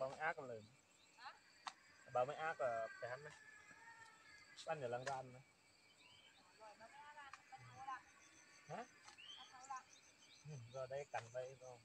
បងអាកំលឹមបើមិនអាក៏ប្រហែលណាបានយ៉ាងឡើងរានណាហ៎ rồi đây cành đây không